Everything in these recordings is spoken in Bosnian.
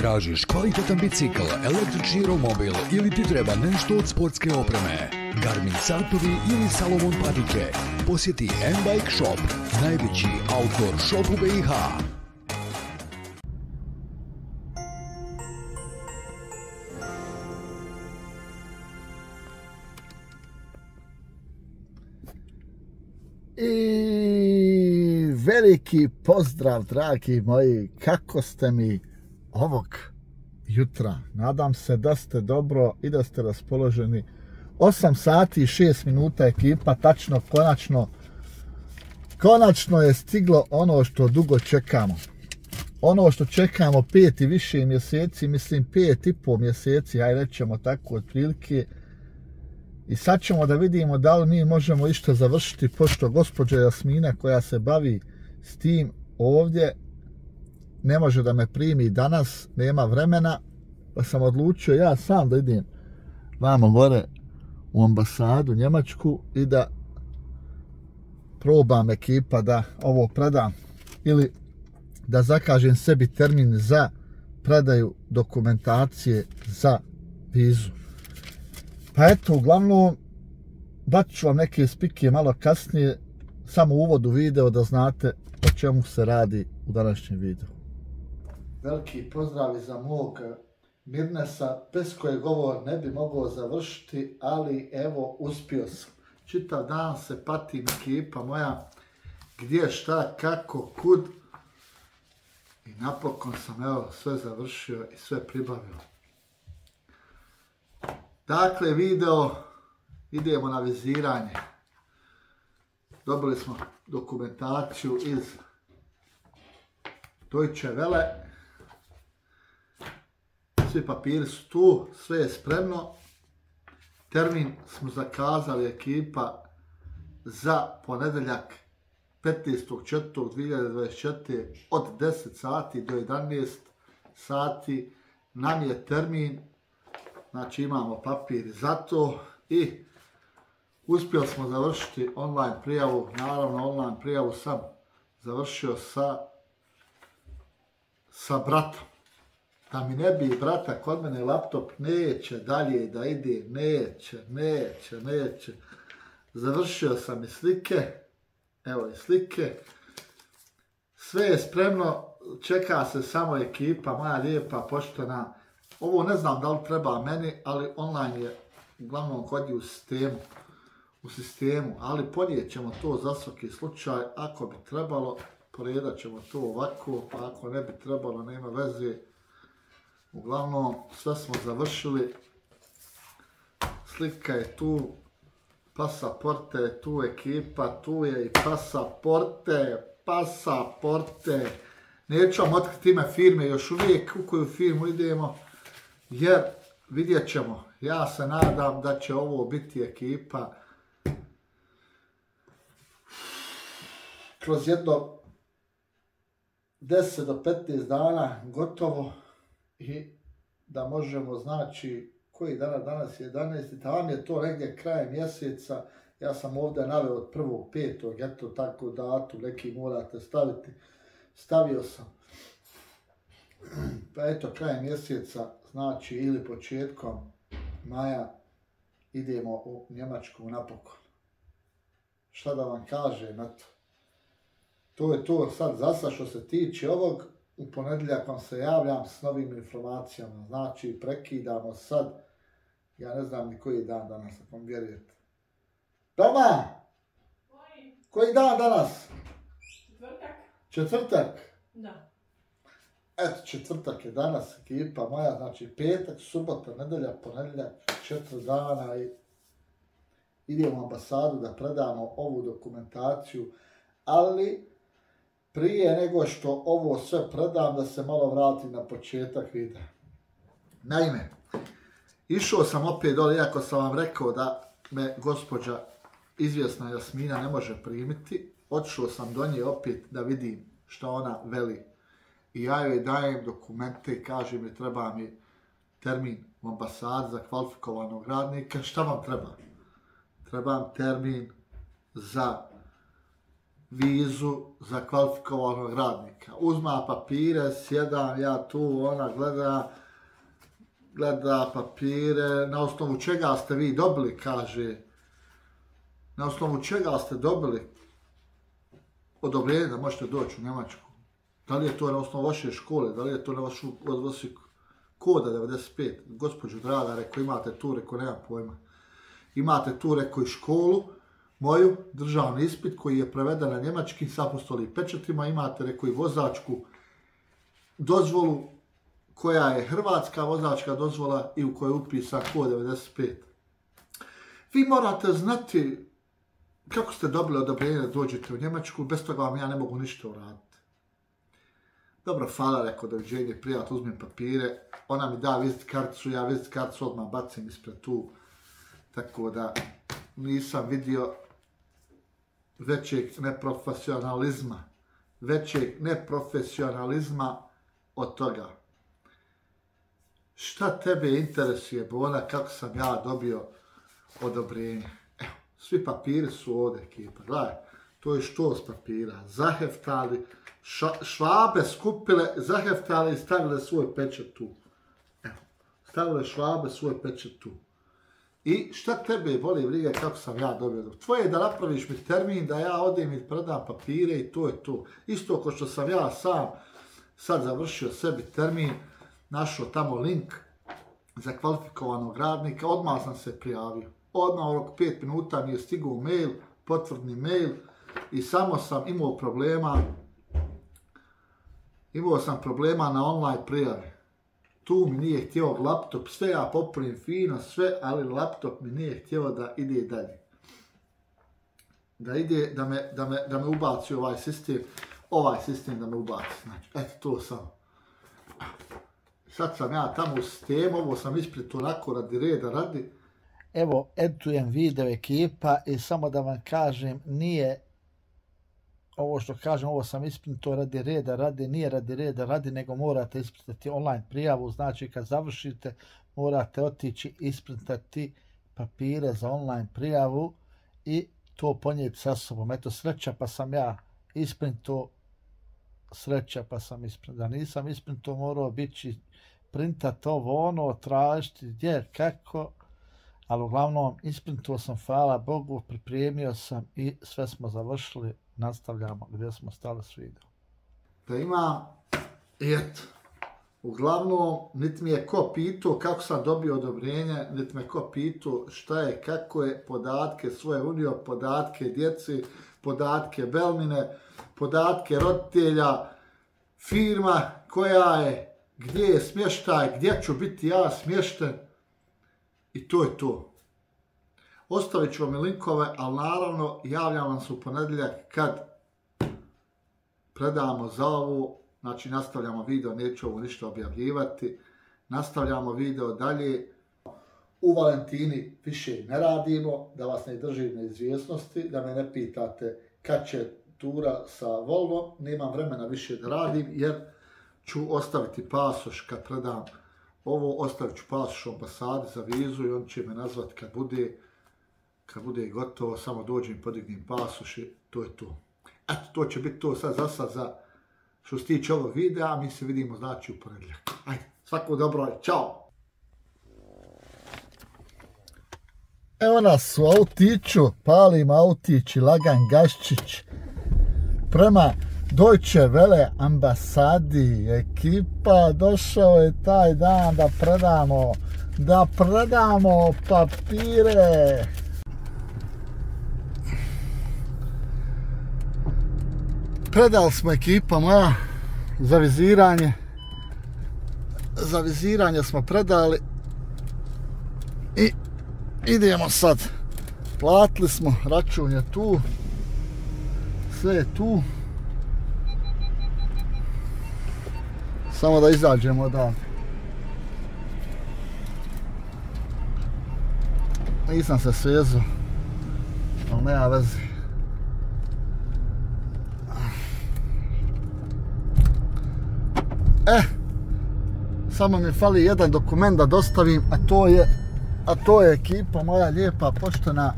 Tražiš kvalitetan bicikl, električni romobil ili ti treba nešto od sportske opreme? Garmin satovi ili Salomon patike? Posjeti M-Bike Shop, najveći outdoor shop u BiH. I veliki pozdrav, dragi moji, kako ste mi ovog jutra? Nadam se da ste dobro i da ste raspoloženi. 8 sati i 6 minuta ekipa, tačno, konačno, konačno je stiglo ono što dugo čekamo. Ono što čekamo pet i više mjeseci, mislim pet i pol mjeseci, aj rećemo tako otprilike, I sad ćemo da vidimo da li mi možemo išto završiti, pošto gospođa Jasmina koja se bavi s tim ovdje ne može da me primi danas, nema vremena, pa sam odlučio ja sam da idem vamo gore u ambasadu Njemačku i da probam ekipa da ovo predam ili da zakažem sebi termin za predaju dokumentacije za vizu. Pa eto, uglavnom, dat ću vam neke spike malo kasnije, samo uvod u video da znate o čemu se radi u današnjem videu. Veliki pozdrav za mog Mirnesa, bez koje govor ne bi mogao završiti, ali evo, uspio sam. Čitav dan se patim ekipa moja, gdje, šta, kako, kud. I napokon sam evo sve završio i sve pribavio. Dakle, video, idemo na viziranje. Dobili smo dokumentaciju iz Deutsche Welle. Svi papiri su tu, sve je spremno. Termin smo zakazali ekipa za ponedeljak 15.4.2024 od 10 sati do 11 sati. Nam je termin Znači imamo papir za to i uspjeli smo završiti online prijavu. Naravno online prijavu sam završio sa sa bratom. Da mi ne bi brata kod mene laptop neće dalje da ide, neće, neće, neće. Završio sam i slike, evo i slike. Sve je spremno, čeka se samo ekipa, moja lijepa, poštena, Ovo ne znam da li treba meni, ali online je uglavnom kod u sistemu, u sistemu, ali ponijet ćemo to za svaki slučaj, ako bi trebalo, poredat ćemo to ovako, pa ako ne bi trebalo, nema veze. Uglavnom, sve smo završili, slika je tu, pasaporte je tu, ekipa, tu je i pasaporte, pasaporte. Neću vam otkriti ime firme, još uvijek u koju firmu idemo, jer vidjet ćemo, ja se nadam da će ovo biti ekipa kroz jedno 10 do 15 dana gotovo i da možemo znači koji dana danas je 11. Tam je to negdje kraj mjeseca. Ja sam ovdje naveo od prvog petog, eto tako datu, neki morate staviti. Stavio sam. Pa eto, kraj mjeseca znači ili početkom maja idemo u Njemačku napokon. Šta da vam kažem, eto. to? To je to sad zasa što se tiče ovog. U ponedljak vam se javljam s novim informacijama. Znači prekidamo sad. Ja ne znam ni koji dan danas, ako vam vjerujete. Doma! Koji dan danas? Četvrtak. Četvrtak? Da. Eto, četvrtak je danas, ekipa moja, znači petak, subota, nedelja, ponedeljak, četiri dana i idemo u ambasadu da predamo ovu dokumentaciju, ali prije nego što ovo sve predam, da se malo vratim na početak videa. Naime, išao sam opet dole, iako sam vam rekao da me gospođa izvjesna Jasmina ne može primiti, otišao sam do nje opet da vidim što ona veli i ja joj dajem dokumente i kažem mi treba mi termin u ambasad za kvalifikovanog radnika. Šta vam treba? Trebam termin za vizu za kvalifikovanog radnika. Uzma papire, sjedam ja tu, ona gleda, gleda papire, na osnovu čega ste vi dobili, kaže, na osnovu čega ste dobili odobrenje da možete doći u Njemačku. Da li je to na osnovu vaše škole, da li je to na vašu, od vašeg koda 95, gospođu draga, reko imate tu, reko nema pojma. Imate tu, reko i školu, moju državni ispit koji je preveden na njemački s apostoli pečetima, imate, reko i vozačku dozvolu koja je hrvatska vozačka dozvola i u kojoj je upisan kod 95. Vi morate znati kako ste dobili odobrenje da dođete u Njemačku, bez toga vam ja ne mogu ništa uraditi. Dobro, hvala, rekao, doviđenje, prijat, uzmem papire, ona mi da vizit karticu, ja vizit karticu odmah bacim ispred tu, tako da nisam vidio većeg neprofesionalizma, većeg neprofesionalizma od toga. Šta tebe interesuje, Bona, kako sam ja dobio odobrenje? Evo, svi papiri su ovdje, ekipa, gledaj, to je što s papira, zaheftali, švabe skupile, zaheftali i stavile svoj pečet tu. Evo, stavile švabe svoj pečet tu. I šta tebe boli briga kako sam ja dobio? Tvoje je da napraviš mi termin, da ja odem i predam papire i to je to. Isto ko što sam ja sam sad završio sebi termin, našao tamo link za kvalifikovanog radnika, odmah sam se prijavio. Odmah u roku 5 minuta mi je stigao mail, potvrdni mail i samo sam imao problema imao sam problema na online prijavi tu mi nije htio laptop, sve ja popunim fino, sve, ali laptop mi nije htio da ide dalje. Da ide, da me, da me, da me ubaci ovaj sistem, ovaj sistem da me ubaci. Znači, eto to sam. Sad sam ja tamo u sistemu, ovo sam ispred onako radi reda, radi. Evo, edujem video ekipa i samo da vam kažem, nije ovo što kažem, ovo sam isprinto radi reda, radi, nije radi reda, radi, nego morate isprintati online prijavu, znači kad završite, morate otići isprintati papire za online prijavu i to ponijeti sa sobom. Eto, sreća pa sam ja isprinto, sreća pa sam isprinto. Da nisam isprinto, morao biti printat ovo, ono, tražiti gdje, kako, ali uglavnom isprinto sam, hvala Bogu, pripremio sam i sve smo završili nastavljamo gdje smo stali s video. Da ima, eto, uglavnom, niti mi je ko pitao kako sam dobio odobrenje, niti me ko pitao šta je, kako je, podatke svoje unio, podatke djeci, podatke Belmine, podatke roditelja, firma koja je, gdje je smještaj, gdje ću biti ja smješten i to je to. Ostavit ću vam linkove, ali naravno javljam vam se u ponedeljak kad predamo za ovu, znači nastavljamo video, neću ovo ništa objavljivati, nastavljamo video dalje. U Valentini više ne radimo, da vas ne držim na izvjesnosti, da me ne pitate kad će tura sa Volvo, nemam vremena više da radim jer ću ostaviti pasoš kad predam ovo, ostavit ću pasoš ambasadi za vizu i on će me nazvati kad bude kad bude gotovo, samo dođem, podignem pasoš to je to. Eto, to će biti to sad za sad za što se tiče ovog videa, mi se vidimo znači u ponedljak. Ajde, svako dobro, čao! Evo nas u autiću, palim autić i lagan gaščić. Prema Deutsche Welle ambasadi ekipa došao je taj dan da predamo da predamo papire. Predali smo ekipa moja za viziranje. Za viziranje smo predali. I idemo sad. Platili smo račun je tu. Sve je tu. Samo da izađemo da nisam se svezu ali nema veze. E, samo mi fali jedan dokument da dostavim, a to je, a to je ekipa moja lijepa poštena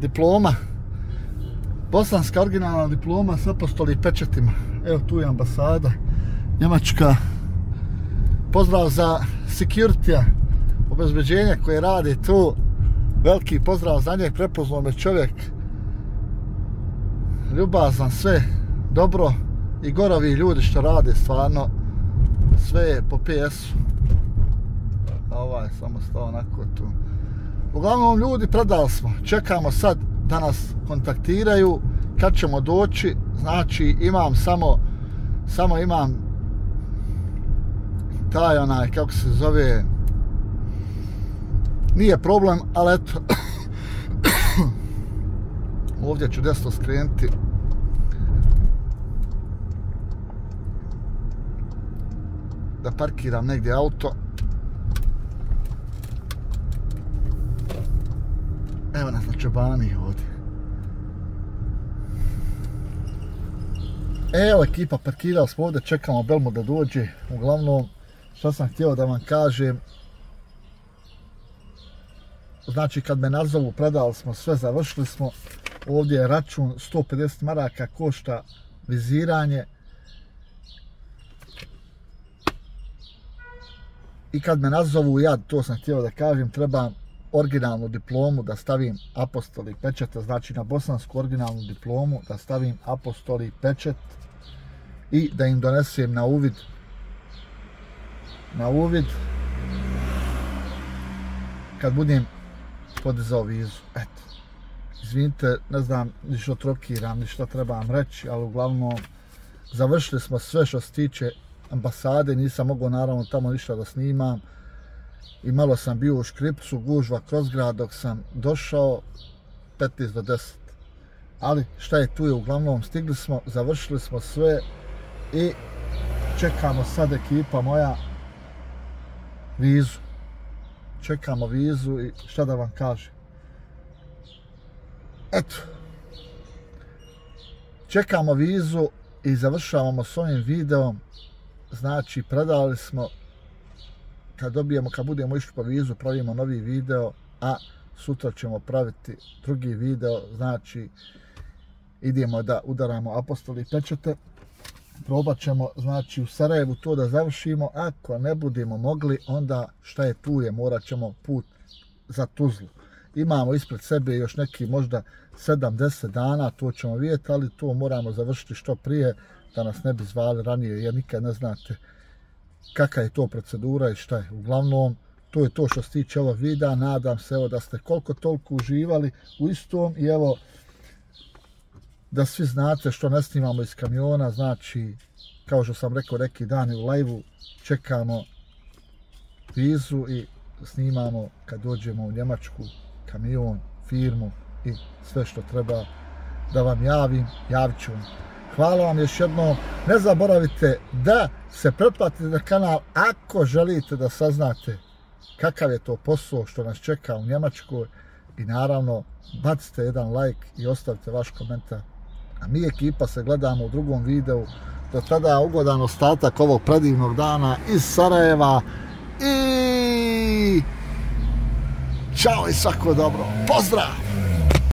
diploma. Bosanska originalna diploma s apostoli pečetima. Evo tu je ambasada. Njemačka. Pozdrav za security obezbeđenja koje radi tu. Veliki pozdrav za njeg. Prepoznao me čovjek. Ljubazan, sve dobro. I gorovi ljudi što rade stvarno. Sve je po PS-u. Ovaj samo stao onako tu. Uglavnom ljudi predali smo. Čekamo sad da nas kontaktiraju kad ćemo doći. Znači imam samo samo imam taj onaj kako se zove nije problem, ali eto ovdje ću desno skrenuti da parkiram negdje auto Evo nas na čobani ovdje. E, evo ekipa, parkirali smo ovdje, čekamo Belmo da dođe. Uglavnom, što sam htio da vam kažem, znači kad me nazovu, predali smo sve, završili smo. Ovdje je račun 150 maraka, košta viziranje. I kad me nazovu, ja to sam htio da kažem, trebam originalnu diplomu da stavim apostoli pečeta, znači na bosansku originalnu diplomu da stavim apostoli pečet i da im donesem na uvid na uvid kad budem podizao vizu. Eto. Izvinite, ne znam ni što trokiram, ni što trebam reći, ali uglavnom završili smo sve što se tiče ambasade, nisam mogao naravno tamo ništa da snimam i malo sam bio u škripcu, gužva kroz grad dok sam došao 15 do 10. Ali šta je tu je, uglavnom stigli smo, završili smo sve i čekamo sad ekipa moja vizu. Čekamo vizu i šta da vam kažem. Eto. Čekamo vizu i završavamo s ovim videom. Znači, predali smo kad dobijemo, kad budemo išli po vizu, pravimo novi video, a sutra ćemo praviti drugi video, znači idemo da udaramo apostoli pečete, probat ćemo, znači u Sarajevu to da završimo, ako ne budemo mogli, onda šta je tu je, morat ćemo put za Tuzlu. Imamo ispred sebe još neki možda 70 dana, to ćemo vidjeti, ali to moramo završiti što prije, da nas ne bi zvali ranije, jer nikad ne znate kakva je to procedura i šta je. Uglavnom, to je to što se tiče ovog videa. Nadam se evo, da ste koliko toliko uživali u istom i evo da svi znate što ne snimamo iz kamiona. Znači, kao što sam rekao neki dan u live čekamo vizu i snimamo kad dođemo u Njemačku kamion, firmu i sve što treba da vam javim, javit ću vam. Hvala vam još jednom. Ne zaboravite da se pretplatite na kanal ako želite da saznate kakav je to posao što nas čeka u Njemačkoj i naravno bacite jedan like i ostavite vaš komentar. A mi ekipa se gledamo u drugom videu. Do tada ugodan ostatak ovog predivnog dana iz Sarajeva i Ćao i svako dobro. Pozdrav!